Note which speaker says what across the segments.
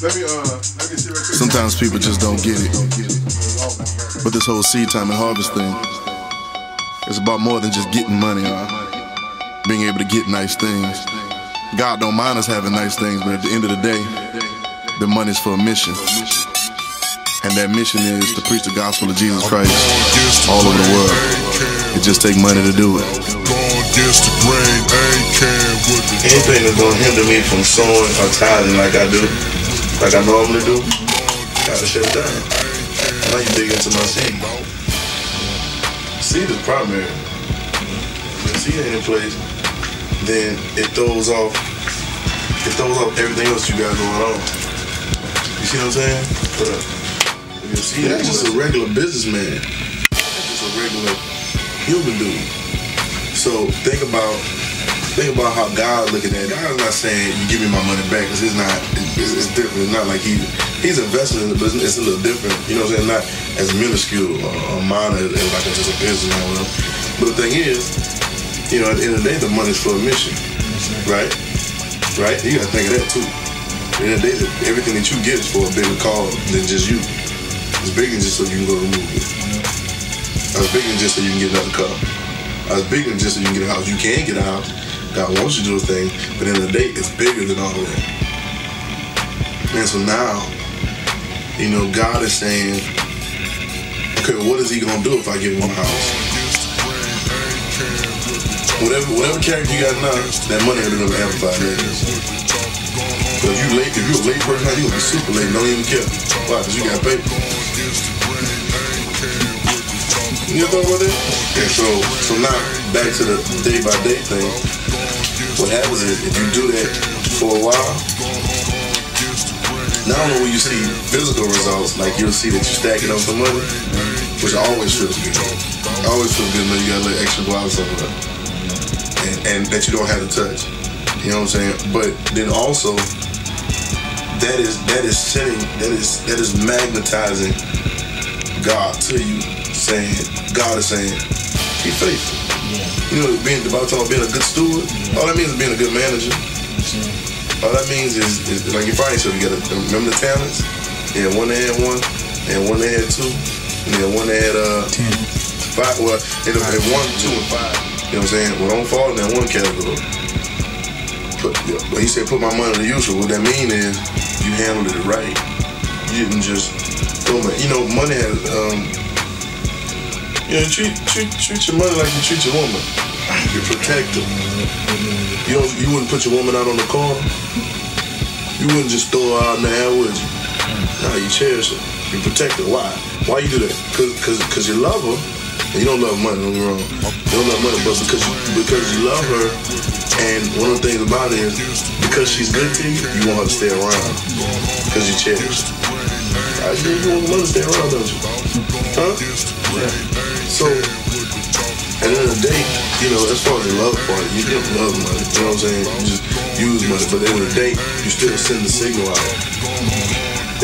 Speaker 1: Uh.
Speaker 2: Sometimes people just don't get it. But this whole seed time and harvest thing is about more than just getting money being able to get nice things. God don't mind us having nice things, but at the end of the day, the money's for a mission. And that mission is to preach the gospel of Jesus Christ all over the world. It just takes money to do it.
Speaker 3: Anything that's gonna hinder me from sowing or tithing like I do, like I normally do, gotta shut down. Now you dig into my seed. Seed is primary. If the seed ain't in place, then it throws off it throws off everything else you got going on. You see what I'm saying? But your seed is just a regular businessman. That's just a regular human dude. So think about think about how God looking at it. God's not saying you give me my money back because it's not it's, it's different. It's not like he he's investing in the business. It's a little different. You know what I'm saying? Not as minuscule or minor as like just a business or whatever. But the thing is, you know, at the end of the day, the money's for a mission, right? Right? You gotta think of that too. At the end of the day, everything that you get is for a bigger cause than just you. It's bigger than just so you can go to the movie. It's bigger than just so you can get another car. It's bigger than just so you can get a house. You can get a house. God wants you to do a thing, but in the the day, it's bigger than all of that. And so now, you know, God is saying, okay, what is he gonna do if I give him a house? Whatever whatever character you got now, that money ain't gonna amplify that. So if you late, if you a late person, you gonna be super late. Don't even care. Why? Cause you got paper. You know about that? And so, so now back to the day by day thing. What happens is if you do that for a while, not only will you see physical results, like you'll see that you're stacking up some money, which always feels good. Always feels good when you got a little extra block somewhere, uh, and, and that you don't have to touch. You know what I'm saying? But then also, that is that is sending that is that is magnetizing God to you, saying God is saying He faithful. You know, being about talking about being a good steward. All that means is being a good manager. All that means is, is like your Friday show. You got to remember the talents. Yeah, one that had one, and one that had two, and then one that had uh
Speaker 4: Ten.
Speaker 2: five. Well, it had one, two, and five. You know what I'm saying? Well, don't fall in that one category. But yeah, when he said put my money to use, what that mean is you handled it right. You didn't just throw it. You know, money has um. You know, treat treat treat your money like you treat your woman. You protect her. You don't, you wouldn't put your woman out on the corner. You wouldn't just throw her out in the air, would you? No, you cherish her. You protect her. Why? Why you do that? Cause, cause, cause you love her. And you don't love money, don't get wrong. You don't love money, but because you, because you love her, and one of the things about it is, because she's good to you, you want her to stay around. Because you cherish her. I you want her to stay around, don't you? Huh? Yeah. So, at the end of the day, you know, as far as the love part, you don't love money. You know what I'm saying? You just use money. But at the end of the day, you still send the signal out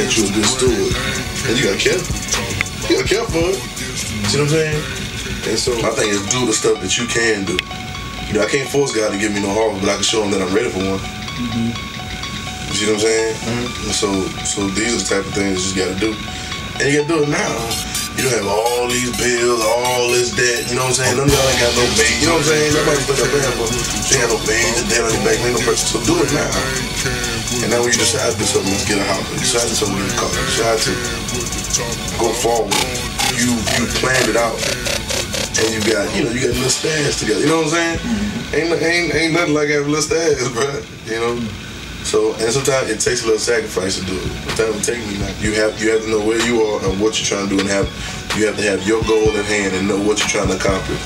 Speaker 2: that you're a good steward. And you gotta care. You gotta care for it. See what I'm saying? And so my thing is do the stuff that you can do. You know, I can't force God to give me no harvest, but I can show him that I'm ready for one. Mm-hmm. You see what I'm saying? Mm-hmm. And so so these are the type of things you just gotta do. And you gotta do it now. You have all these bills, all this debt, you know what I'm saying? None of y'all ain't got no baby, you know what I'm saying? Nobody put your band for ain't got no baby, the debt on your back, ain't no person. So do it now. And now when you decide to do something, let's get a house. You decide to do something, get a car. You decide to go forward. You you planned it out. And you got, you know, you got little stash together. You know what I'm saying? Ain't, ain't ain't nothing like having little stash, bro. You know? So and sometimes it takes a little sacrifice to do it. Sometimes it takes me like you have you have to know where you are and what you're trying to do and have you have to have your goal at hand and know what you're trying to accomplish.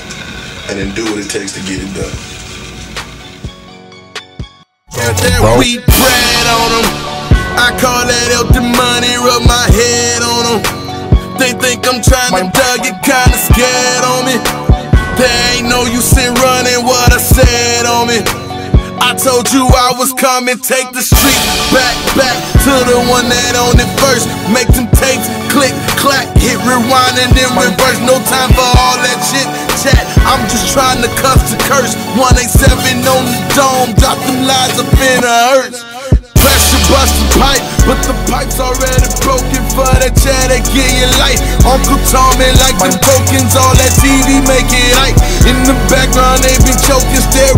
Speaker 2: And then do what it takes to get it done.
Speaker 5: Got that wheat bread on them. I call that healthy money, rub my head on them. They think I'm trying to dug it, kinda scared on me. There ain't no use in running what I said on me. I told you I was coming, take the street back, back to the one that owned it first. Make them tapes click, clack, hit rewind and then reverse. No time for all that shit chat. I'm just trying to cuss the curse. 187 on the dome, drop them lies up in a hearse. Pressure busting,
Speaker 3: pipe, but the pipe's already broken for that chat that give you light. Uncle Tommy like the tokens, all that TV make it hype. In the background, they been choking, stereo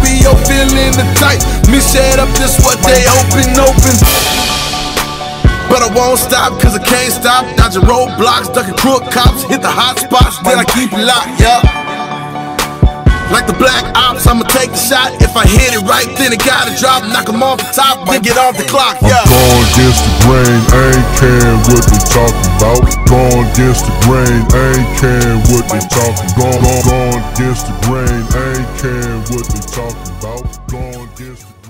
Speaker 3: feeling the tight. Up this what they open, open. But I won't stop, cause I can't stop. Dodging roadblocks, ducking crook cops, hit the hot spots, then I keep it locked, yeah. Like the black ops, I'ma take the shot. If I hit it right, then it gotta drop. Knock 'em off the top, then get off the clock, yeah.
Speaker 2: I'm going against the grain, ain't caring what they talking about. Going against the grain, ain't caring what they talking. Going, going, going against the grain, ain't caring what they talking about. Going against the